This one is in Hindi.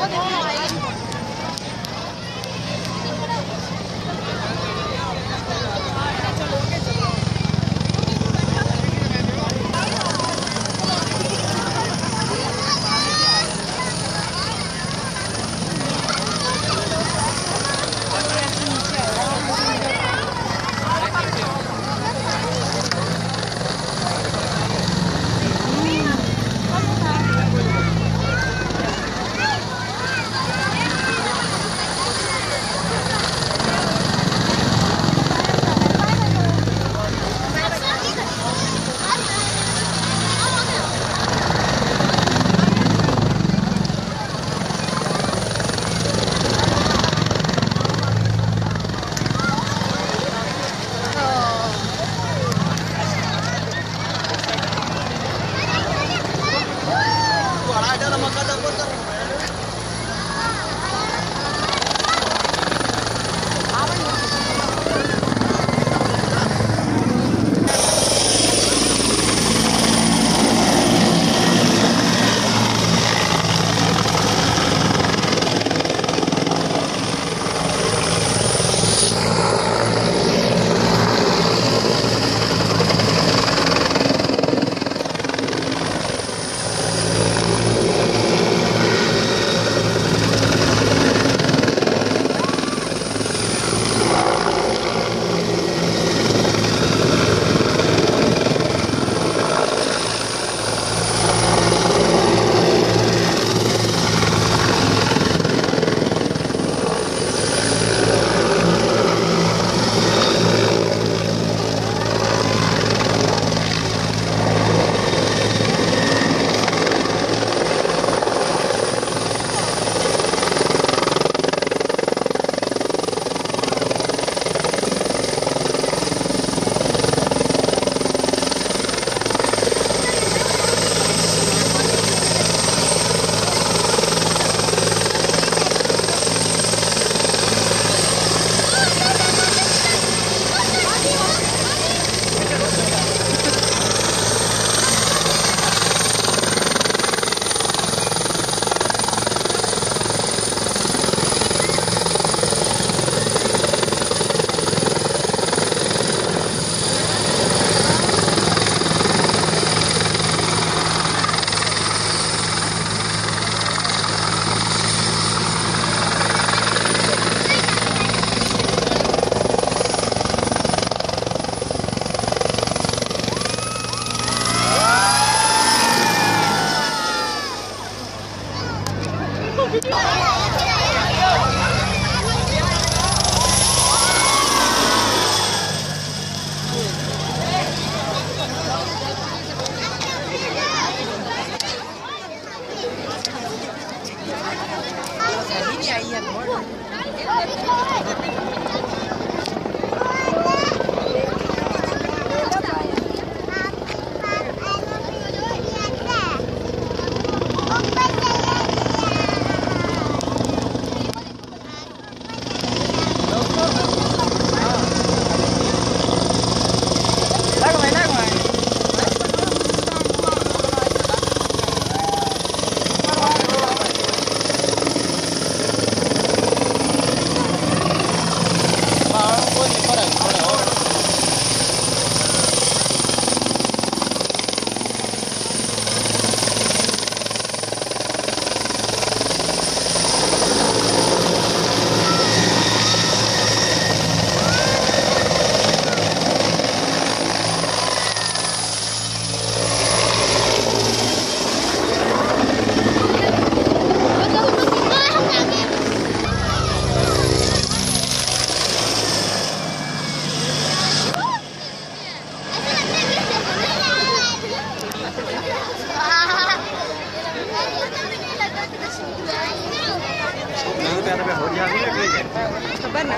我走。不不不不不不 खबर ना